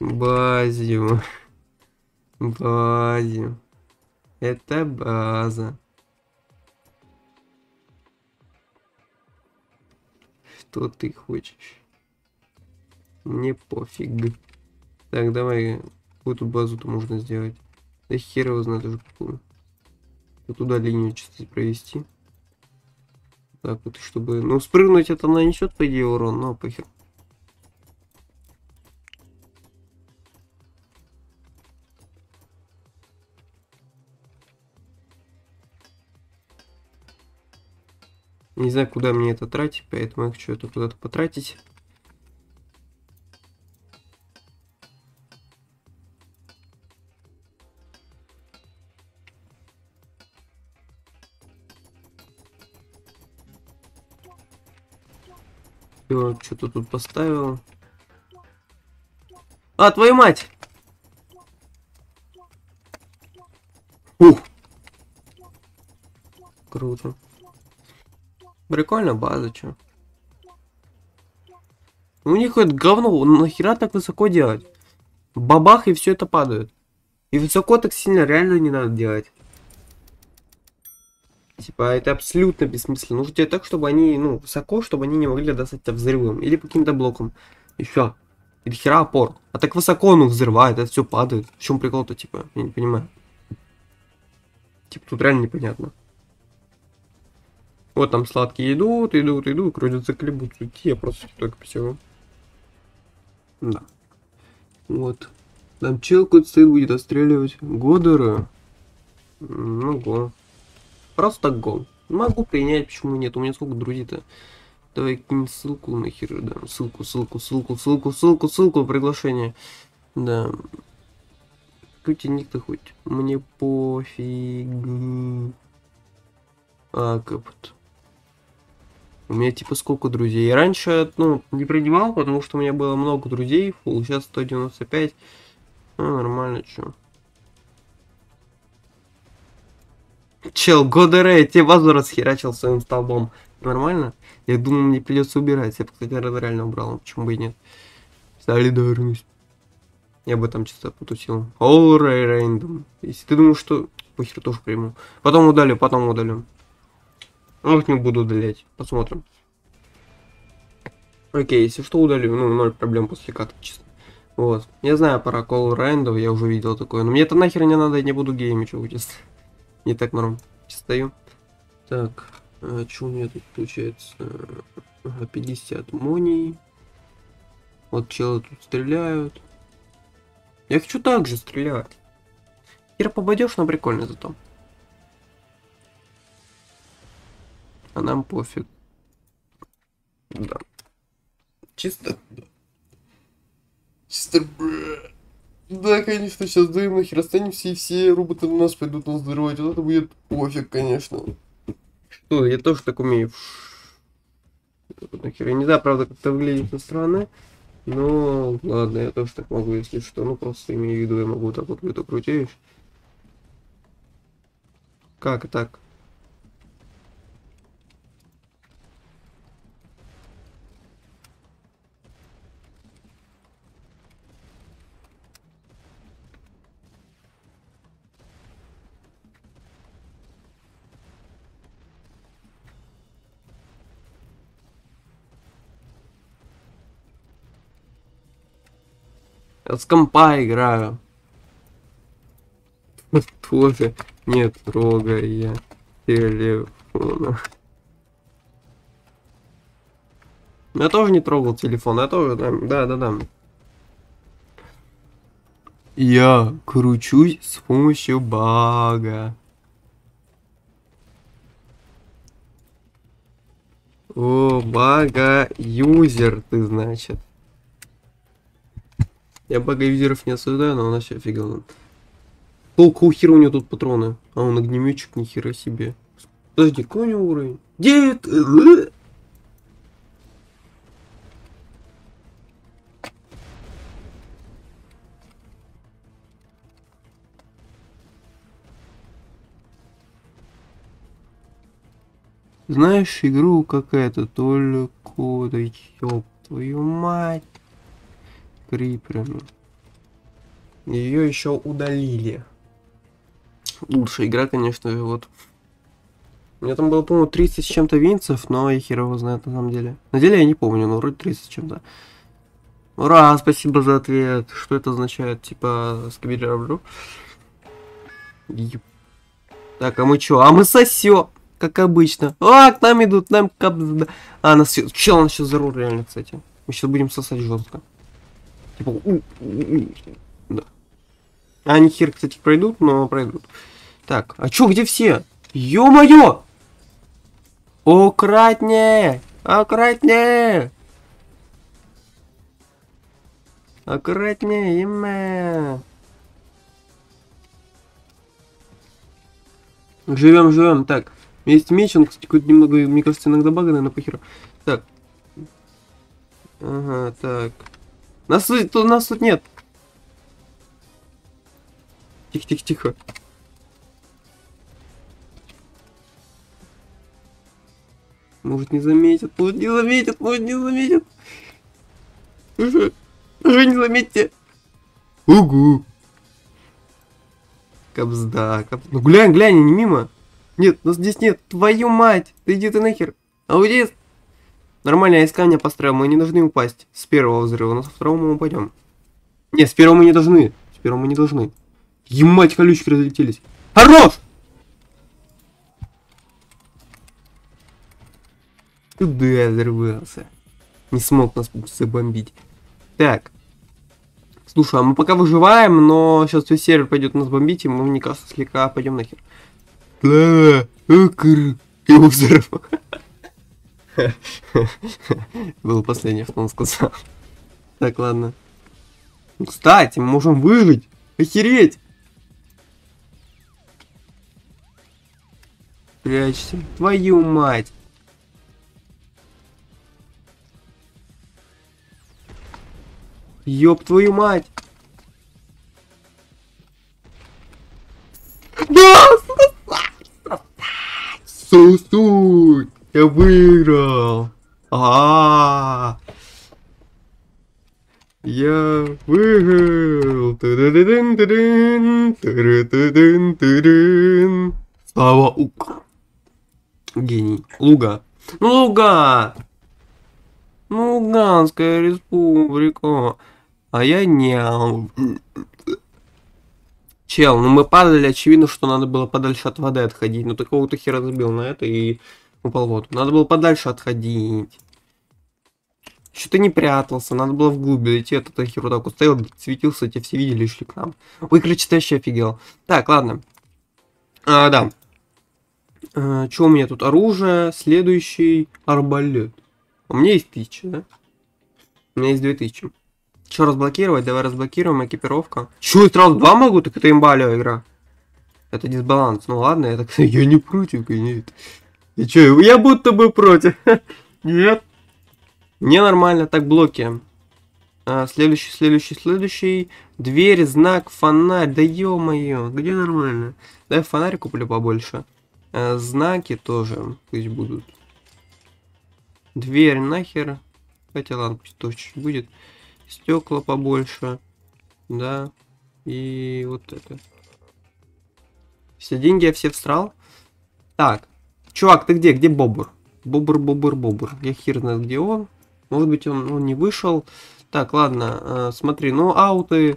Базю. Базю. Это база. Что ты хочешь? Мне пофиг. Так, давай. Какую тут базу-то можно сделать? Да хер его знает уже какую. Вот туда линию чисто провести. Так вот, чтобы... Ну, спрыгнуть это нанесет, по идее, урон, но похер. Не знаю, куда мне это тратить, поэтому я хочу это куда-то потратить. Что-то тут поставил. А, твою мать! Ух! Круто. Прикольно база, чё. У них это говно, нахера так высоко делать? Бабах и все это падает. И высоко так сильно реально не надо делать. Типа, это абсолютно бессмысленно. Нужно делать так, чтобы они, ну, высоко, чтобы они не могли достать взрывом. Или каким-то блоком. И все. И хера опор. А так высоко, ну, взрывает, это все падает. В чем прикол-то, типа, я не понимаю. Типа, тут реально непонятно. Вот там сладкие идут, идут, идут, крутятся клебутся. Я просто только всего. Да. Вот. Там чел какой-то стоит, будет отстреливать. Годора. Ну, го. Просто гол. Могу принять, почему нет. У меня сколько друзей-то. Давай кинь ссылку нахер, да. Ссылку, ссылку, ссылку, ссылку, ссылку, ссылку, приглашение. Да. Какой ник-то хоть? Мне пофиг. А, капот. У меня типа сколько друзей? Я раньше, ну, не принимал, потому что у меня было много друзей, фул, сейчас 195. Ну, нормально, чё. Чел, Годере, я тебе базу расхерачил своим столбом. Нормально? Я думаю, мне придется убирать. Я кстати, реально убрал, почему бы и нет. Солидарность. Я бы там чисто потусил. All random. Если ты думаешь, что... Похер тоже приму. Потом удалю, потом удалю. Вот не буду удалять. Посмотрим. Окей, если что, удалю. Ну, ноль проблем после каток, чисто. Вот. Я знаю про кол рендов, я уже видел такое. Но мне это нахер не надо, я не буду геем, чего чисто. Не так норм. Стою. Так, а что у меня тут получается? Ага, 50 моний. Вот челы тут стреляют. Я хочу так же стрелять. Хер попадешь, но прикольно зато. А нам пофиг. Да. Чисто. Чисто. Да, конечно, сейчас даем нахер останемся, и все роботы на нас пойдут нас взрывать. Вот это будет пофиг, конечно. Что, я тоже так умею. Нахер, я не знаю, правда, как это выглядит стороны. Ну, ладно, я тоже так могу, если что. Ну, просто имею в виду, я могу так вот крутить. Как так? Я с компа играю. Тоже не трогая телефона. Я тоже не трогал телефон, я тоже, да, да, да. Я кручусь с помощью бага. О, бага юзер ты, значит. Я баговизеров не осуждаю, но он вообще офигел. Какого хера у него тут патроны? А он огнеметчик, нихера себе. Подожди, какой у него уровень? 9! Знаешь, игру какая-то только... Да ёб твою мать криперами. Ее еще удалили. Лучшая игра, конечно, вот. У меня там было, по-моему, 30 с чем-то винцев, но я хер его знает на самом деле. На деле я не помню, но вроде 30 с чем-то. Ура, спасибо за ответ. Что это означает? Типа, скобили раблю. Так, а мы чё? А мы сосё, как обычно. А, к нам идут, нам кап... А, нас... Чел, нас сейчас зарут реально, кстати. Мы сейчас будем сосать жестко. Типа, да. Они хер, кстати, пройдут, но пройдут. Так, а чё, где все? Ё-моё! Аккуратнее! Аккуратнее! Аккуратнее, имя. Живем, живем. Так, есть меч, он, кстати, какой-то немного, мне кажется, иногда баганный, но похер. Так. Ага, так. Нас тут, нас тут нет. Тихо, тихо, тихо. Может не заметят, может не заметят, может не заметят. Уже, уже не заметьте. Угу. Кобзда, кобзда. Ну глянь, глянь, не мимо. Нет, нас здесь нет. Твою мать. Ты иди ты нахер. А вот здесь Нормально, из камня построил, мы не должны упасть с первого взрыва, но со второго мы упадем. Не, с первого мы не должны. С первого мы не должны. Емать, колючки разлетелись. Хорош! Туда я взорвался. Не смог нас забомбить. Так. Слушай, а мы пока выживаем, но сейчас весь сервер пойдет нас бомбить, и мы, мне кажется, слегка пойдем нахер. Да, его взорвал. Было последнее, что он сказал. Так, ладно. Кстати, мы можем выжить. Охереть. Прячься. Твою мать. Ёб твою мать. Да! Сосуд! Я выиграл! А, Я выиграл! Ту-ду-ду-дун, ту-ду-ду-дун, ту-дун. Слава Ук! Гений. Луга. Ну, Луга! Ну, Луганская республика. А я не... Чел, ну мы падали, очевидно, что надо было подальше от воды отходить. Ну такого-то хера забил на это и упал в воду. Надо было подальше отходить. Что ты не прятался, надо было вглубь идти, этот хер так стоял, светился, те все видели и шли к нам. Ой, короче, ты вообще офигел. Так, ладно. А, да. А, что у меня тут? Оружие, следующий арбалет. У меня есть тысяча, да? У меня есть две тысячи. Что разблокировать? Давай разблокируем, экипировка. Че, я сразу два могу? Так это имбалио игра. Это дисбаланс. Ну ладно, я так... Я не против, нет. И че, я будто бы против. Нет. Не нормально. Так, блоки. А, следующий, следующий, следующий. Дверь, знак, фонарь. Да ё-моё, где нормально? Дай фонарь куплю побольше. А, знаки тоже пусть будут. Дверь нахер. Хотя ладно, пусть чуть будет стекла побольше, да, и вот это. Все деньги я все всрал. Так, чувак, ты где? Где Бобур? Бобур, Бобур, Бобур. Я хер знает, где он. Может быть, он, он не вышел. Так, ладно, э, смотри, ну, ауты...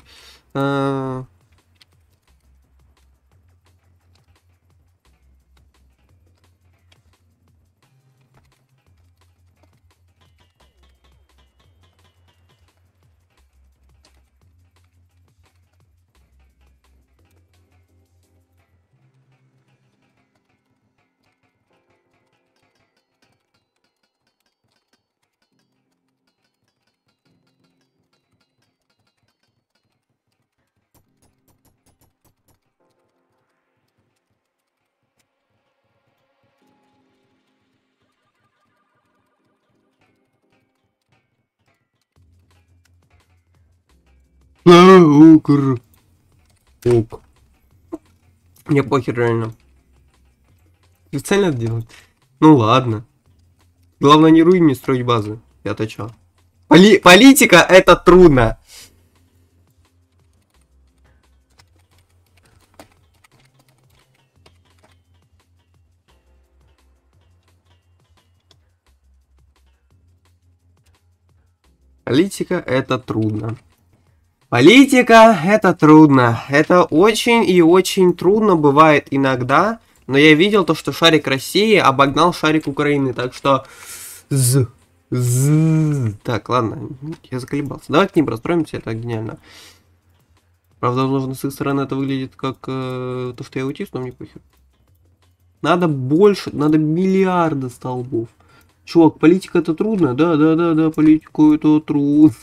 Э, Укр. Ук. Мне похер реально. Специально делать. Ну ладно. Главное не руй мне строить базы. Я-то чё? Поли политика это трудно. Политика это трудно. Политика – это трудно. Это очень и очень трудно бывает иногда. Но я видел то, что шарик России обогнал шарик Украины. Так что... З. З. Так, ладно. Я заколебался. Давайте не простроимся, это гениально. Правда, возможно, с их стороны это выглядит как э, то, что я аутист, но мне похер. Надо больше, надо миллиарды столбов. Чувак, политика это трудно? Да, да, да, да, политику это трудно.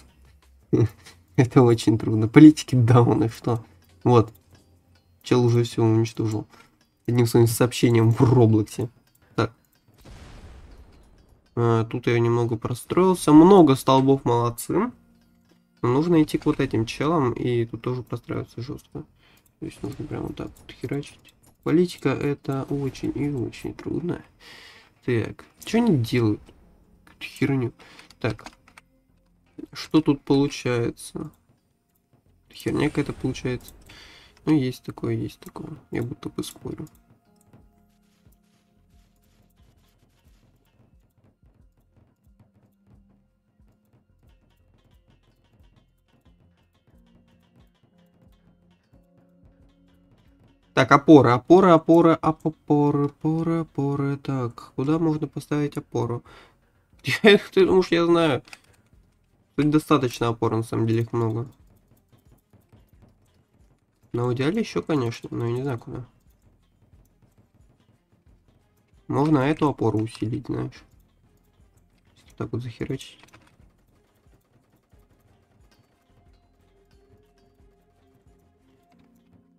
Это очень трудно. Политики дауны, что? Вот. Чел уже все уничтожил. Одним своим сообщением в Роблоксе. Так. А, тут я немного простроился. Много столбов, молодцы. Но нужно идти к вот этим челам. И тут тоже простраиваться жестко. То есть нужно прямо вот так вот херачить. Политика это очень и очень трудно. Так, что они делают? Какую-то херню. Так, что тут получается? Херня какая-то получается. Ну, есть такое, есть такое. Я будто бы спорю. Так, опора, опора, опора, опоры, опоры, опоры. Так, куда можно поставить опору? Ты думаешь, я знаю? Тут достаточно опор, на самом деле их много. На идеале еще, конечно, но я не знаю куда. Можно эту опору усилить, знаешь. Так вот захерачить.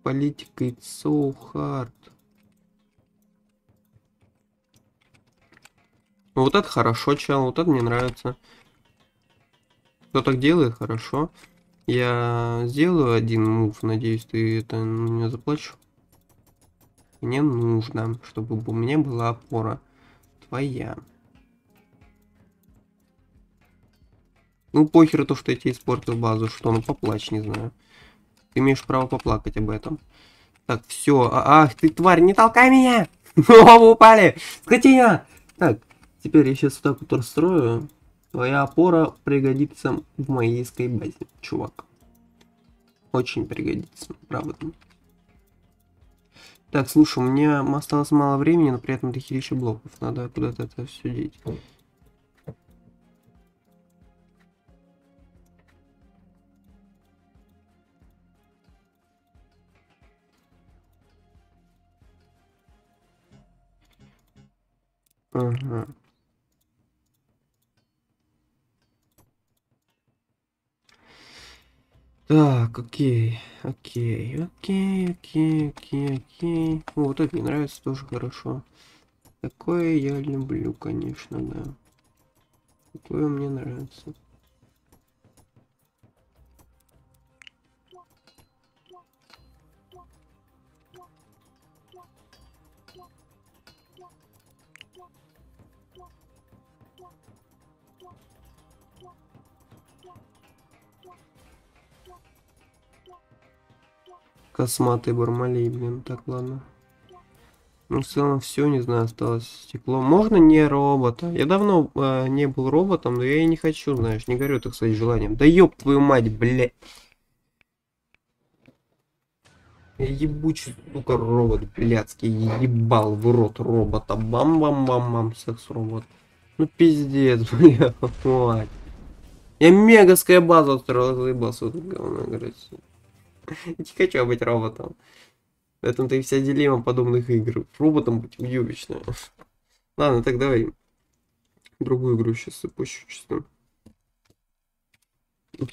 Политика it's so hard. Вот это хорошо, чел, вот это мне нравится. Кто так делает, хорошо. Я сделаю один мув, надеюсь, ты это меня заплачешь. Мне нужно, чтобы у меня была опора. Твоя. Ну, похер то, что я тебе испортил базу. Что, ну поплачь, не знаю. Ты имеешь право поплакать об этом. Так, все. А, ах, ты тварь, не толкай меня! Оба упали! Скотина! Так, теперь я сейчас вот так вот расстрою. Твоя опора пригодится в моей скайбазе, чувак. Очень пригодится, правда. Так, слушай, у меня осталось мало времени, но при этом дохерища блоков. Надо куда-то это все деть. Ага. Так, окей, окей, окей, окей, окей, окей. Вот это мне нравится тоже хорошо. Такое я люблю, конечно, да. Такое мне нравится. Косматый бармалей, блин. Так, ладно. Ну, в целом все, не знаю, осталось стекло. Можно не робота? Я давно э, не был роботом, но я и не хочу, знаешь, не горю, так сказать, желанием. Да ёб твою мать, блядь. Ебучий, сука, робот блядский. Ебал в рот робота. Бам-бам-бам-бам, секс-робот. Ну, пиздец, блядь, мать. Я мегасская база устроил, заебался говно играть. Не хочу быть роботом. В и вся дилемма подобных игр. Роботом быть уебищно. Ладно, так давай. Другую игру сейчас запущу чисто.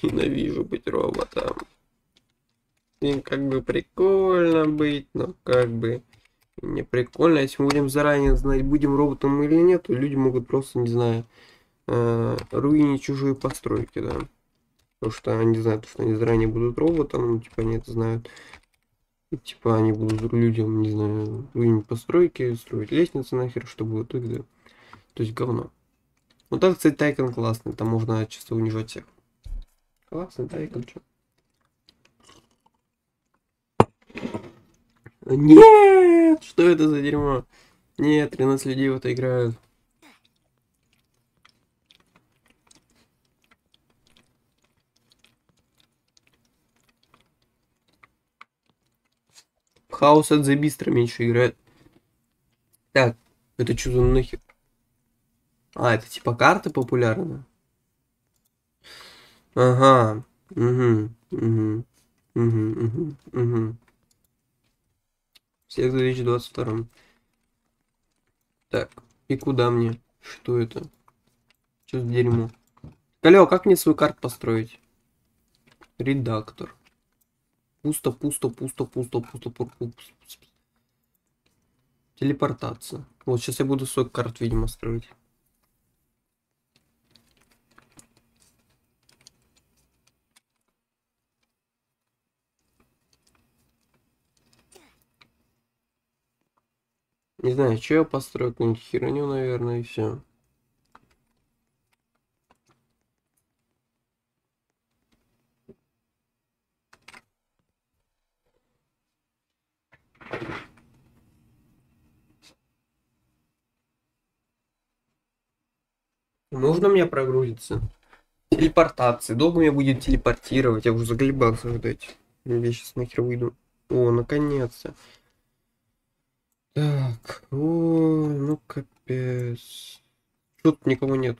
Ненавижу быть роботом. И как бы прикольно быть, но как бы не прикольно. Если мы будем заранее знать, будем роботом или нет, то люди могут просто, не знаю, э, руинить чужие постройки, да. Потому что они знают, что они заранее будут роботом, ну, типа они это знают. И, типа они будут людям, не знаю, руинить постройки, строить лестницы нахер, чтобы вот это. То есть говно. Вот так, кстати, Тайкон классный, там можно чисто унижать всех. Классный Тайкон, чё. Нет! Что это за дерьмо? Нет, 13 людей в это играют. Хаос от The меньше играет. Так, это что за нахер? А, это типа карты популярны? Ага. Угу. Угу. Угу. Угу. Угу. Всех в 2022. Так, и куда мне? Что это? Что за дерьмо? Алло, как мне свой карт построить? Редактор. Пусто, пусто, пусто, пусто, пусто, пусто. Телепортация. Вот сейчас я буду свой карт, видимо, строить. Не знаю, что я построю, какую-нибудь херню, наверное, и все. Нужно мне прогрузиться? Телепортации. Долго мне будет телепортировать? Я уже заглебался вот эти. Я сейчас нахер выйду. О, наконец-то. Так, о, ну капец. Тут никого нет.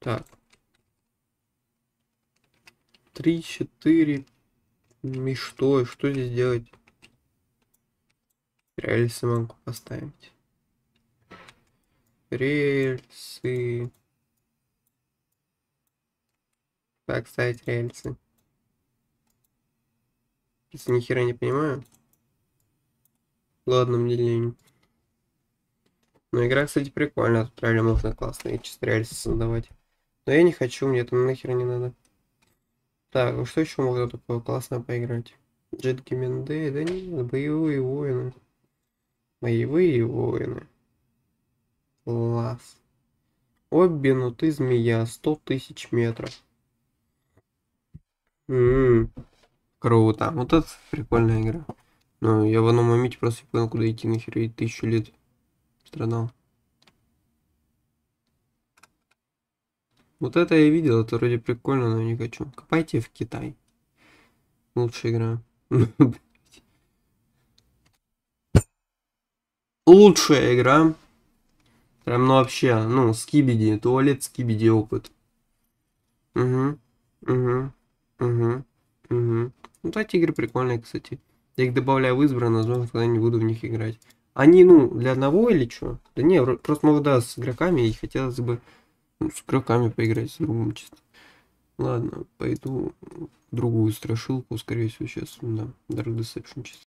Так. Три, четыре. И что? Что здесь делать? Рельсы могу поставить. Рельсы. Так, ставить рельсы. Если ни хера не понимаю. Ладно, мне лень. Но игра, кстати, прикольная. Тут реально можно классные чисто рельсы создавать. Но я не хочу, мне это нахер не надо. Так, ну что еще можно такое классно поиграть? Джет Гимендей, да нет, боевые воины. Боевые воины. Класс. Оббину ты змея, 100 тысяч метров. М-м, круто. Вот это прикольная игра. Но я в одном моменте просто не понял, куда идти нахер, и тысячу лет страдал. Вот это я видел, это вроде прикольно, но не хочу. Копайте в Китай. Лучшая игра. Лучшая игра. Прям, ну вообще, ну, скибиди, туалет, скибиди опыт. Угу, угу, угу, угу. Ну, эти игры прикольные, кстати. Я их добавляю в избранное, возможно, когда не буду в них играть. Они, ну, для одного или что? Да не, просто, может, да, с игроками, и хотелось бы ну, с игроками поиграть, с другом чисто. Ладно, пойду другую страшилку, скорее всего, сейчас, да, Dark Deception чисто.